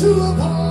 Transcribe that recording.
to a party.